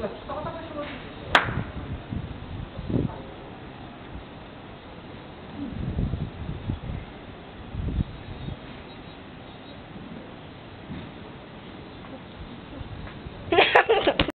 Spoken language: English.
just